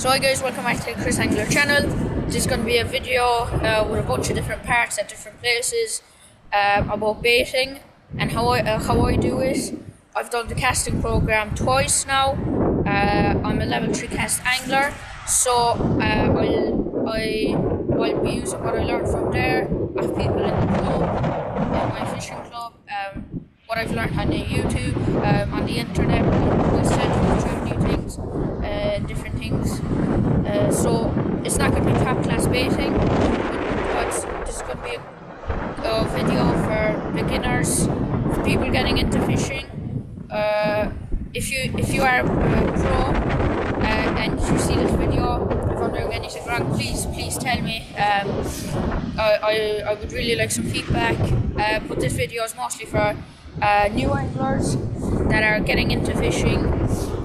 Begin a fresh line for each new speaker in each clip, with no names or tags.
So hi guys, welcome back to the Chris Angler channel. This is going to be a video uh, with a bunch of different parts at different places um, about baiting and how I, uh, how I do it. I've done the casting program twice now. Uh, I'm a level 3 cast angler, so uh, I'll, I, I'll be using what I learned from there. I have people in the club, in my fishing club, um, what I've learned on the YouTube, um, on the internet, YouTube, new things, uh, different things. Uh, so it's not going to be top class baiting, but this could be a, video for beginners, for people getting into fishing. Uh, if you if you are a pro uh, and you see this video, if I'm doing anything wrong, please please tell me. Um, I, I, I would really like some feedback. Uh, but this video is mostly for uh, new anglers that are getting into fishing.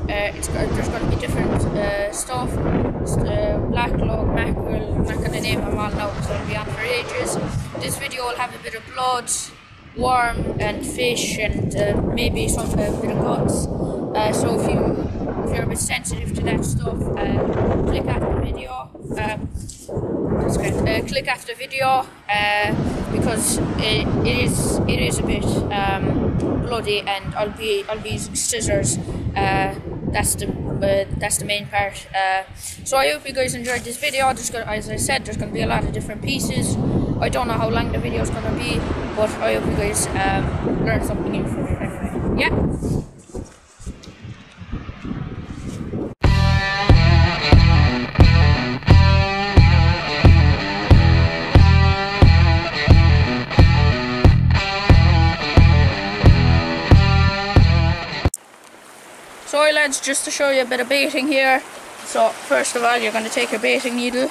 Uh, it's there's going to be different uh, stuff, uh, black log, mackerel. I'm not going to name them all now because they'll be on for ages. This video will have a bit of blood, worm, and fish, and uh, maybe some a bit of guts. Uh, so if you if you're a bit sensitive to that stuff, uh, click after the video. Um. Uh, click after the video uh, because it, it is it is a bit um, bloody, and I'll be I'll be using scissors. That's the uh, that's the main part. Uh, so I hope you guys enjoyed this video. There's gonna, as I said, there's going to be a lot of different pieces. I don't know how long the video is going to be, but I hope you guys um, learn something new from it anyway. Yeah. Just to show you a bit of baiting here. So first of all, you're going to take your baiting needle.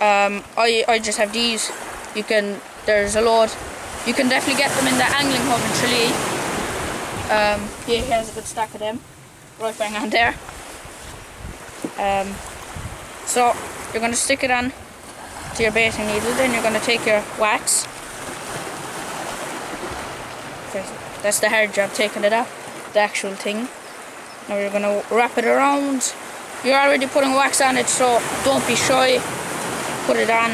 Um, I, I just have these. You can, there's a load. You can definitely get them in the angling hub in Tralee. Um, yeah, here's a good stack of them. Right bang on there. Um, so you're going to stick it on to your baiting needle. Then you're going to take your wax. That's the hard job taking it off. The actual thing. Now going to wrap it around. You're already putting wax on it, so don't be shy. Put it on.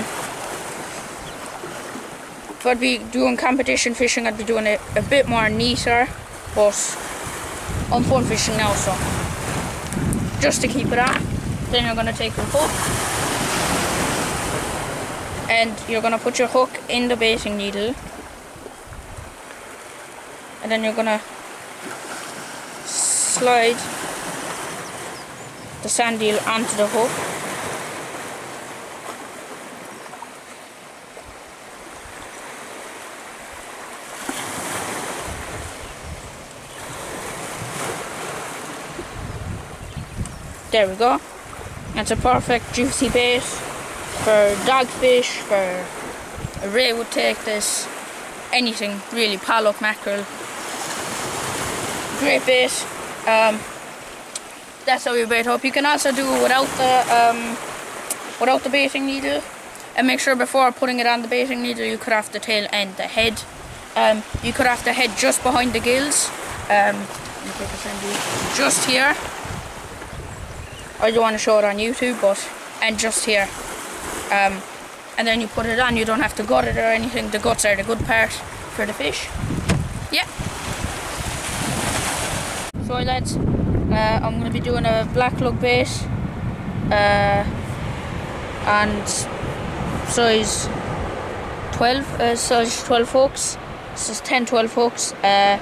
If I'd be doing competition fishing, I'd be doing it a bit more neater. But I'm fun fishing now, so just to keep it on. Then you're to take your hook. And you're to put your hook in the baiting needle. And then you're to slide the sand onto the hook. There we go. That's a perfect juicy bait for dogfish, for a ray would take this, anything really, pollock, mackerel. Great bait. Um, that's how you bait up. You can also do without the um, without the baiting needle, and make sure before putting it on the baiting needle you cut off the tail and the head. Um, you cut off the head just behind the gills. Um, just here. I don't want to show it on YouTube, but and just here. Um, and then you put it on. You don't have to gut it or anything. The guts are the good part for the fish. Yeah. So lads, uh, I'm going to be doing a black lug bait uh, and size 12, uh, size 12 hooks. This is 10, 12 hooks uh,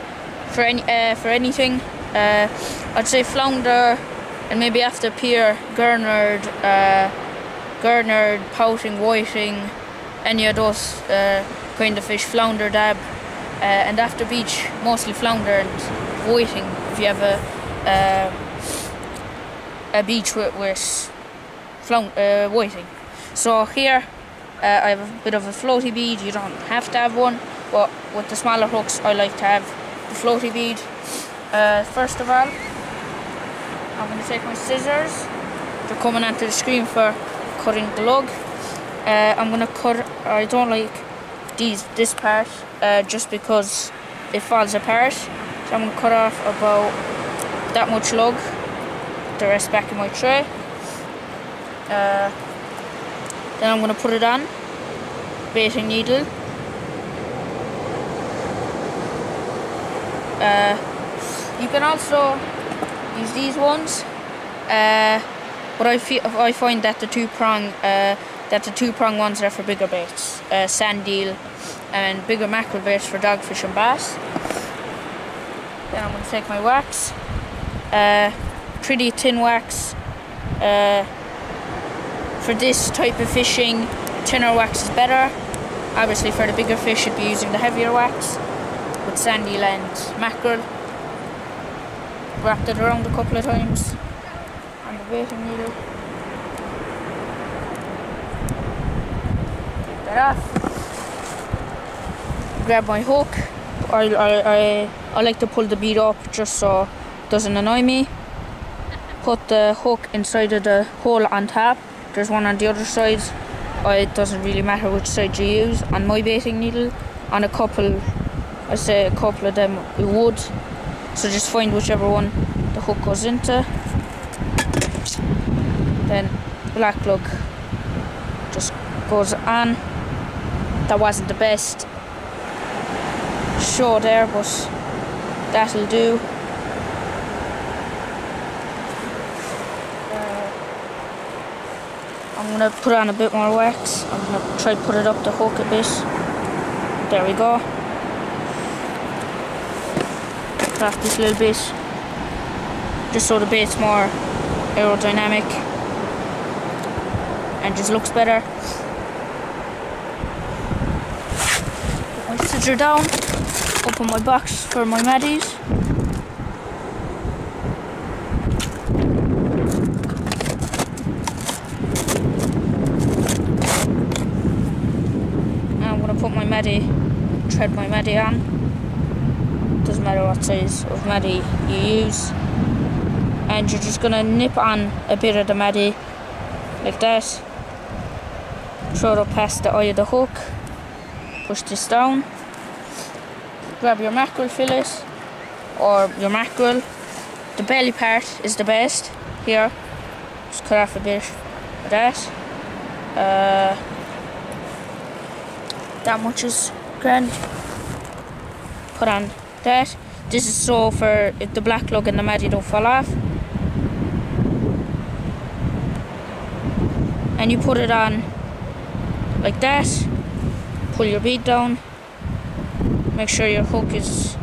for any uh, for anything. Uh, I'd say flounder and maybe after pier, gurnard, gurnard, pouting, whiting, any of those kind of fish, flounder, dab, and after beach, mostly flounder and whiting you have a uh, a beach with, with uh, whiting. So here uh, I have a bit of a floaty bead, you don't have to have one, but with the smaller hooks I like to have the floaty bead. Uh, first of all, I'm going to take my scissors, they're coming onto the screen for cutting the lug. Uh, I'm going to cut, I don't like these this part uh, just because it falls apart. So I'm going to cut off about that much lug, the rest back in my tray. Uh, then I'm going to put it on. Baiting needle. Uh, you can also use these ones. Uh, but I I find that the two prong uh, that the two prong ones are for bigger baits, uh, sand and bigger mackerel baits for dogfish and bass. Then I'm going to take my wax, uh, pretty tin wax. Uh, for this type of fishing, thinner wax is better. Obviously, for the bigger fish, you'd be using the heavier wax with sandy eel and mackerel. Wrapped it around a couple of times on the baiting needle. Take that off. Grab my hook. I, I, I, like to pull the bead up just so it doesn't annoy me. Put the hook inside of the hole on top. There's one on the other side. It doesn't really matter which side you use. On my baiting needle, on a couple, I say a couple of them it would. So just find whichever one the hook goes into. Then black lug just goes on. That wasn't the best show there, but that'll do. Uh, I'm gonna put on a bit more wax. I'm gonna try to put it up the hook a bit. There we go. Craft this little bit. Just so the bait's more aerodynamic and just looks better. Put my scissor down, open my box for my maddies. I'm gonna put my maddie, tread my maddie on. Doesn't matter what size of maddie you use. And you're just gonna nip on a bit of the maddie like that. Throw it up past the eye of the hook. Push this down. Grab your mackerel fillet or your mackerel. The belly part is the best here. Just cut off a bit of that. Uh, that much is grand. Put on that. This is so for if the black lug and the maddie don't fall off. And you put it on like that. Pull your bead down. Make sure your hook is,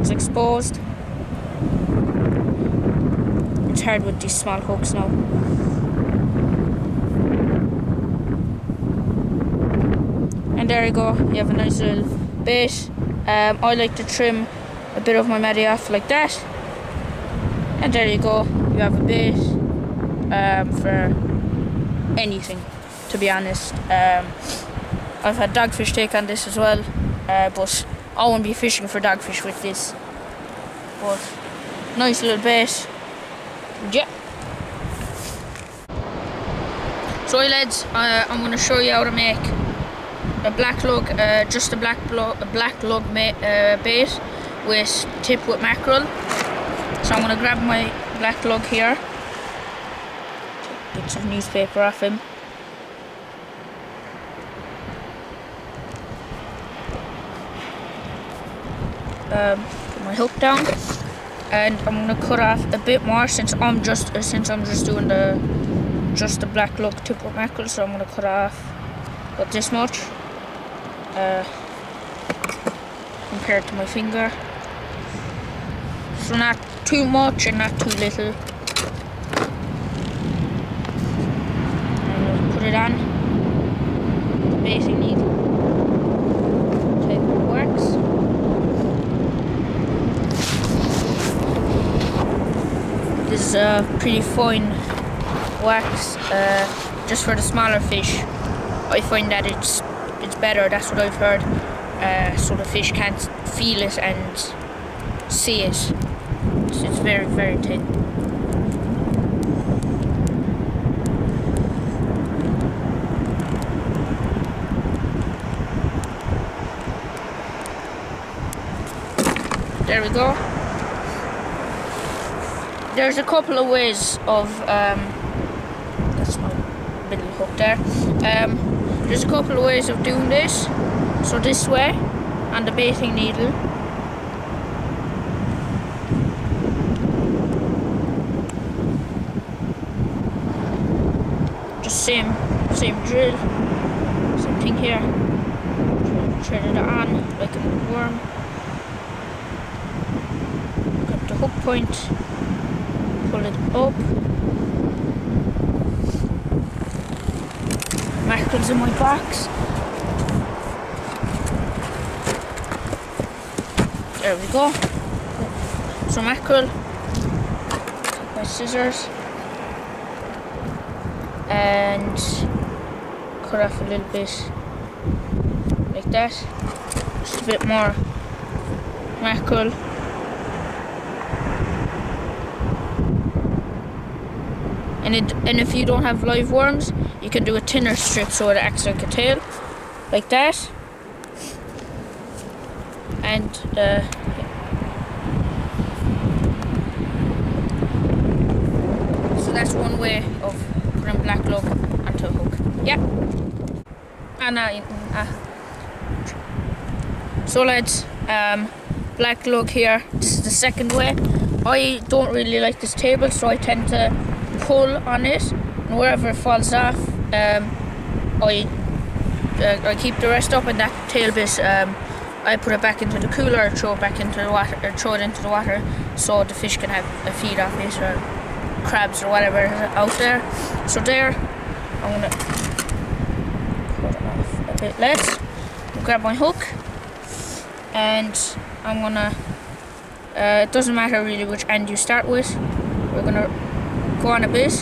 is exposed. It's hard with these small hooks now. And there you go, you have a nice little bait. Um, I like to trim a bit of my maddie off like that. And there you go, you have a bait um, for anything, to be honest. Um, I've had dogfish take on this as well, uh, but I won't be fishing for dogfish with this. But nice little bait. Yeah. So lads, uh, I'm going to show you how to make a black lug, uh, just a black a black lug uh, bait with tip with mackerel. So I'm going to grab my black lug here, take bits of newspaper off him. Um, put my hook down, and I'm to cut off a bit more since I'm just uh, since I'm just doing the just the black lug tip with mackerel. So I'm to cut off about this much uh, compared to my finger. So not too much and not too little. And put it on. The baiting needle. Take the wax. This is pretty fine wax, uh, just for the smaller fish. I find that it's it's better. That's what I've heard. Uh, so the fish can't feel it and see it. It's, it's very very thin. There we go. There's a couple of ways of um, that's my middle hook there. Um, there's a couple of ways of doing this. So this way, and the baiting needle. Just same, same drill, same thing here. Turn it on like a worm. Got the hook point, pull it up. Mackerels in my box. There we go. Some mackerel. My scissors. And cut off a little bit like that. Just a bit more mackerel. And, it, and if you don't have live worms, you can do a thinner strip so it acts like a tail, like that. And uh, so that's one way of putting black lug onto a hook. Yeah. And uh, uh, so lads, um, black lug here. This is the second way. I don't really like this table, so I tend to pull on it, and wherever it falls off, um, I uh, I keep the rest up, and that tail bit, um, I put it back into the cooler, throw it back into the water, or throw it into the water, so the fish can have a feed off it, or crabs or whatever out there. So there, I'm gonna cut it off a bit less. Grab my hook, and I'm gonna. Uh, it doesn't matter really which end you start with. We're gonna go on a bit,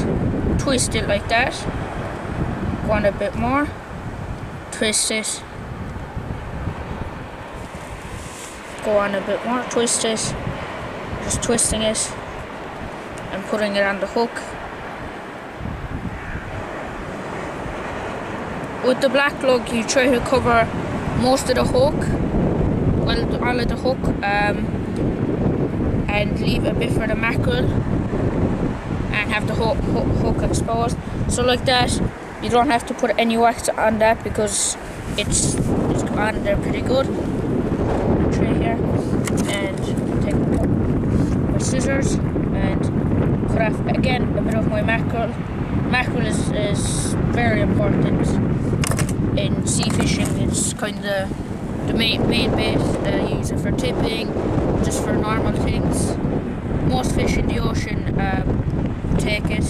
twist it like that, go on a bit more, twist it, go on a bit more, twist it, just twisting it. And putting it on the hook. With the black lug you try to cover most of the hook, well all of the hook, um, and leave a bit for the mackerel and have the hook, hook, hook exposed. So like that, you don't have to put any wax on that because it's, it's on there pretty good. Tray here and take my scissors and cut off again a bit of my mackerel. Mackerel is, is very important in sea fishing. It's kind of the main main bait. Uh, you use it for tipping, just for normal things. Most fish in the ocean um, take it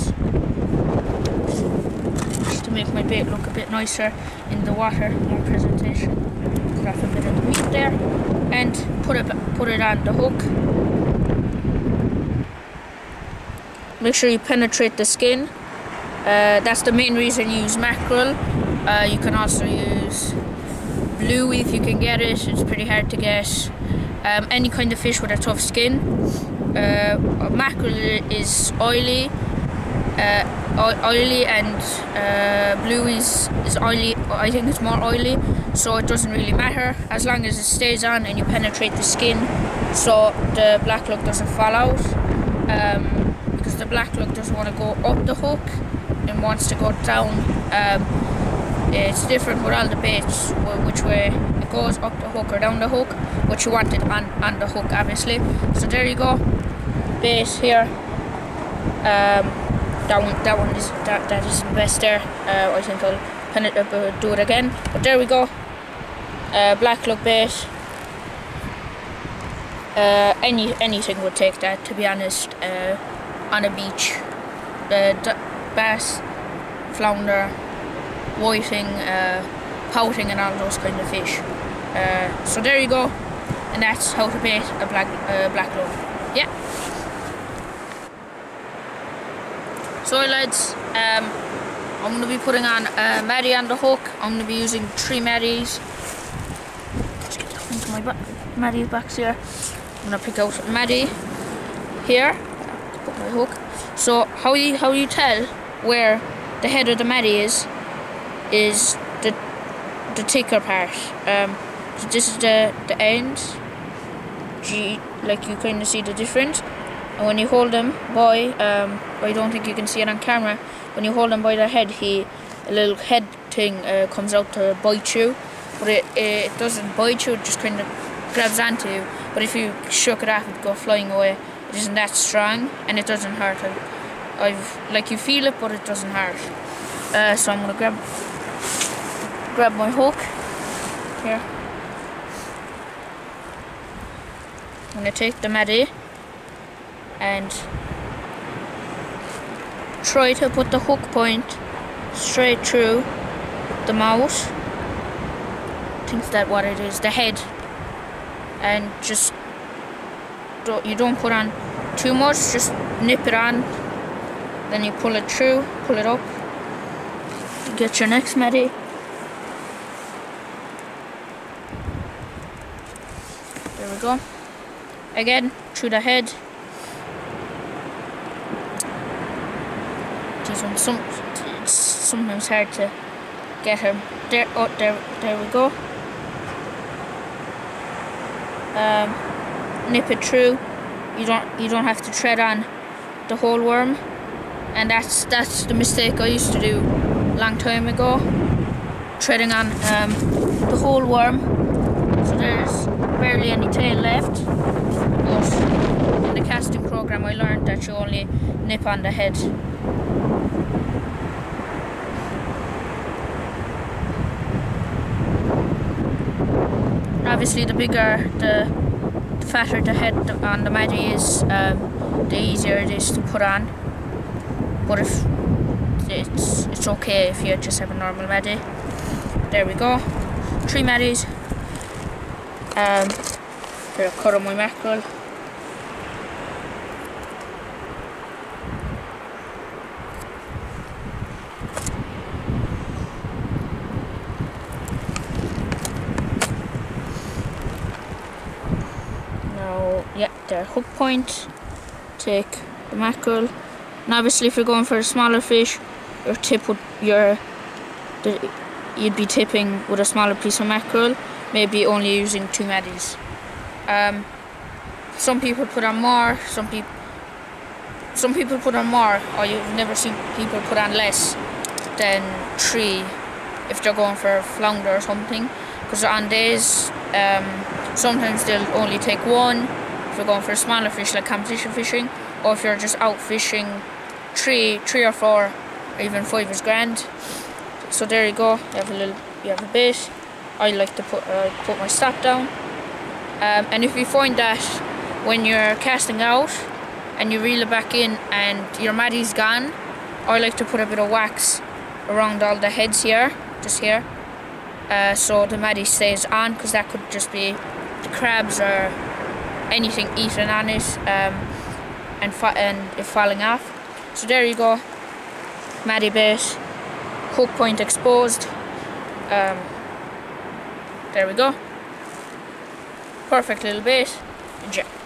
just to make my bait look a bit nicer in the water, more presentation. Off a bit of the meat there and put it put it on the hook. Make sure you penetrate the skin. Uh, that's the main reason you use mackerel. Uh, you can also use blue if you can get it. It's pretty hard to get. Um, any kind of fish with a tough skin. Uh, mackerel is oily, uh, oily, and uh, bluey is, is oily. I think it's more oily, so it doesn't really matter as long as it stays on and you penetrate the skin, so the black lug doesn't fall out. Um, because the black lug doesn't want to go up the hook and wants to go down. Um, it's different with all the baits, which way goes, up the hook or down the hook, which you want it on, on the hook, obviously. So there you go, bait here. Um, that one, that one is that that is best there. Uh, I think I'll pin it up, uh, do it again. But there we go. Uh, black lug bait. Uh, any anything would take that, to be honest. Uh, on a beach, uh, bass, flounder, whiting, uh, pouting and all those kind of fish. Uh, so there you go, and that's how to bait a black uh, black lug. Yeah. So lads, um, I'm going to be putting on a Maddie on the hook. I'm to be using three get into my back, Maddie box here. I'm to pick out Maddie here. Put my hook. So how you how you tell where the head of the Maddie is is the the thicker part. Um, so this is the the end. G like you kind of see the difference. And when you hold him by, um, I don't think you can see it on camera, when you hold him by the head, he a little head thing uh, comes out to bite you. But it, it doesn't bite you, it just kind of grabs onto you. But if you shook it off, it'd go flying away. It isn't that strong and it doesn't hurt. I've like you feel it, but it doesn't hurt. Uh, so I'm gonna grab grab my hook here. I'm gonna take the Maddie and try to put the hook point straight through the mouth. I think that what it is, the head. And just don't, you don't put on too much, just nip it on. Then you pull it through, pull it up. Get your next Maddie. There we go. Again, through the head. Ones, some, it's sometimes hard to get him. There, oh, there, there we go. Um, nip it through. You don't, you don't have to tread on the whole worm, and that's that's the mistake I used to do a long time ago. Treading on um, the whole worm. So there's barely any tail left. But in the casting program, I learned that you only nip on the head. Obviously, the bigger the, fatter the head on the Maddie is, um, the easier it is to put on. But if it's it's okay if you just have a normal Maddie. There we go. Three Maddies. Um, cut on my mackerel. Now, yeah, the hook point. Take the mackerel. And obviously, if you're going for a smaller fish, your tip would your the, you'd be tipping with a smaller piece of mackerel, maybe only using two maddies. Um, some people put on more, some people some people put on more, or you've never seen people put on less than three if they're going for a flounder or something. Because on days, um, sometimes they'll only take one if you're going for a smaller fish like competition fishing, or if you're just out fishing three, three or four, or even five is grand. So there you go. You have a little, you have a bait. I like to put uh, put my stop down. Um, and if you find that when you're casting out and you reel it back in and your maddie's gone, I like to put a bit of wax around all the heads here, just here, uh, so the maddie stays on because that could just be the crabs or anything eating on it um, and, and it falling off. So there you go, maddie bait, hook point exposed. Um, there we go. Perfect little bait. Enjoy.